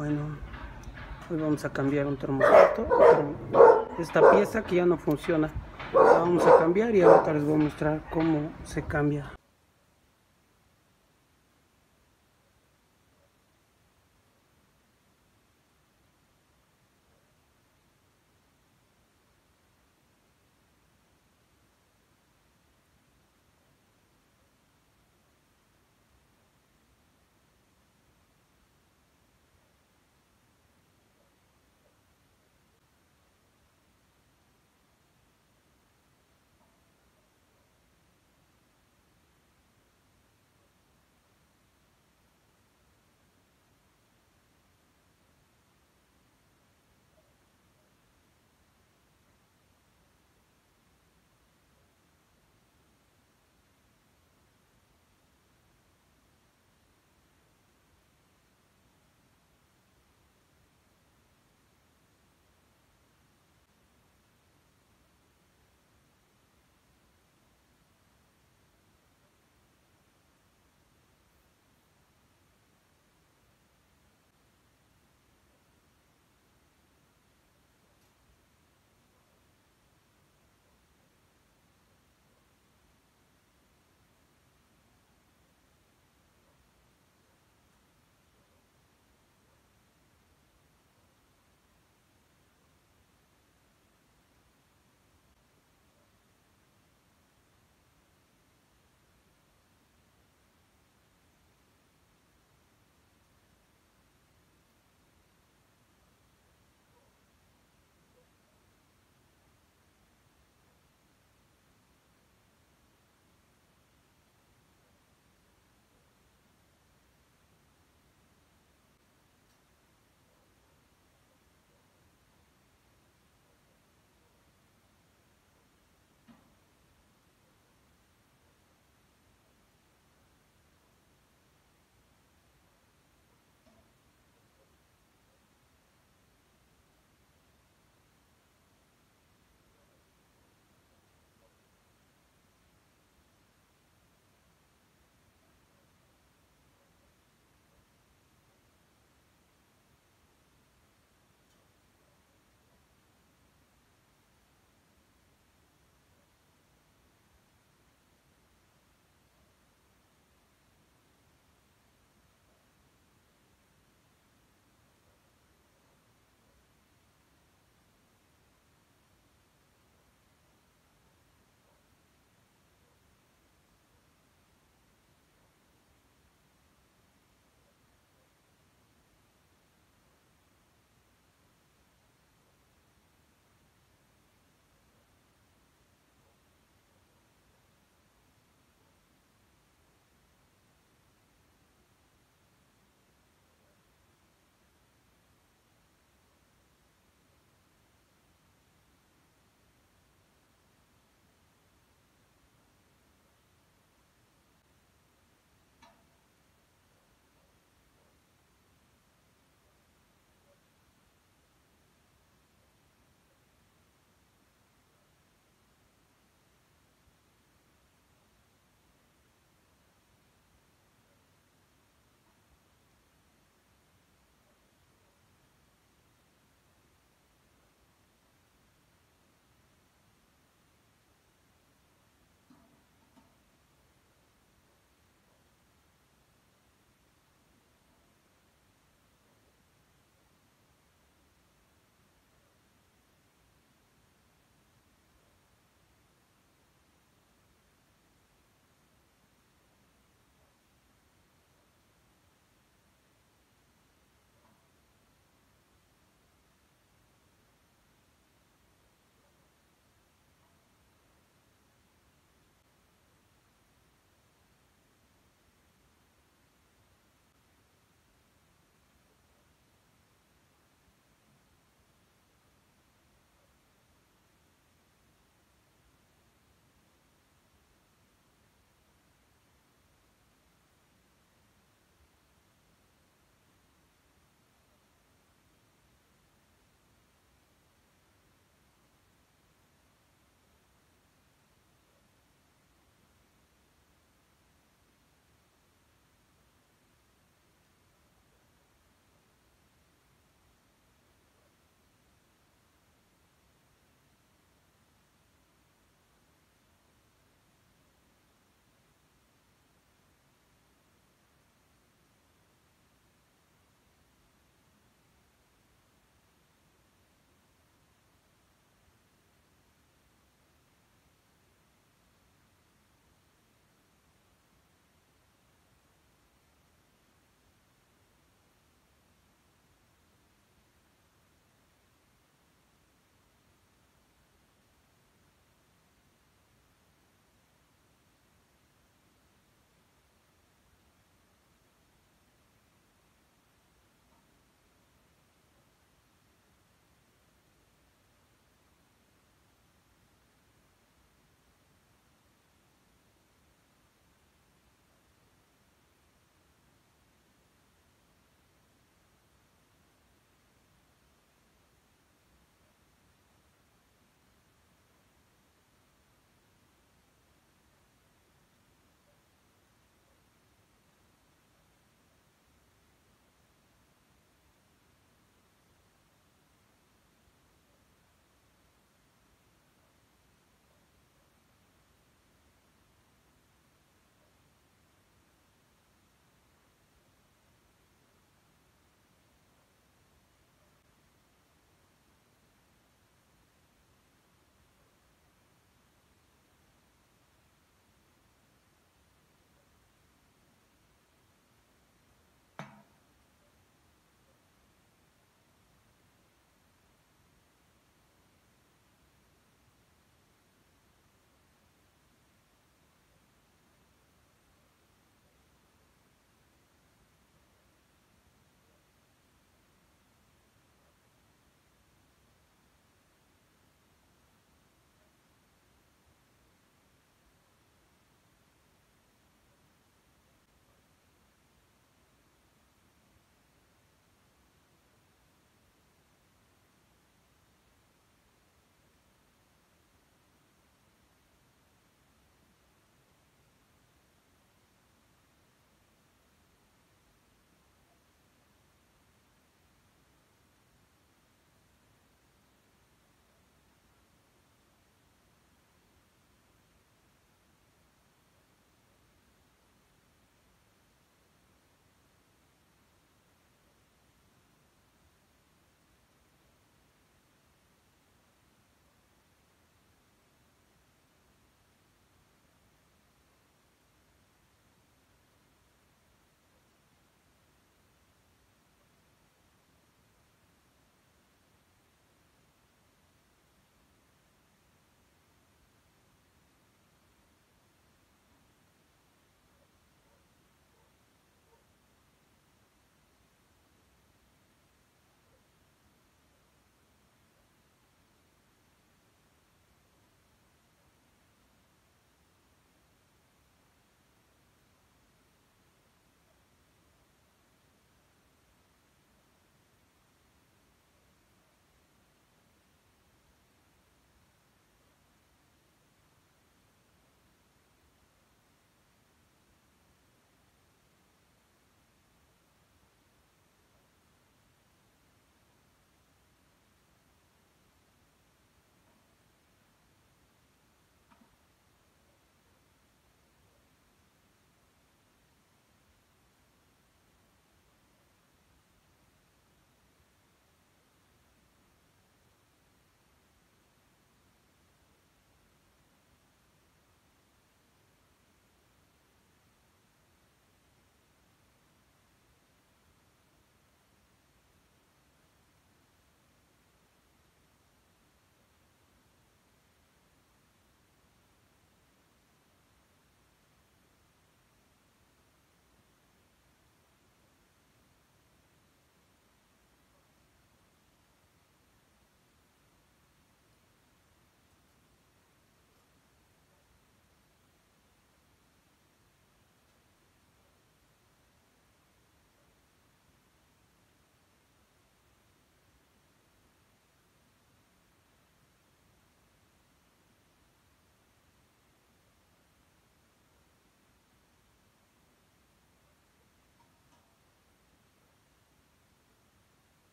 Bueno, hoy vamos a cambiar un termostato. Esta pieza que ya no funciona. La vamos a cambiar y ahora les voy a mostrar cómo se cambia.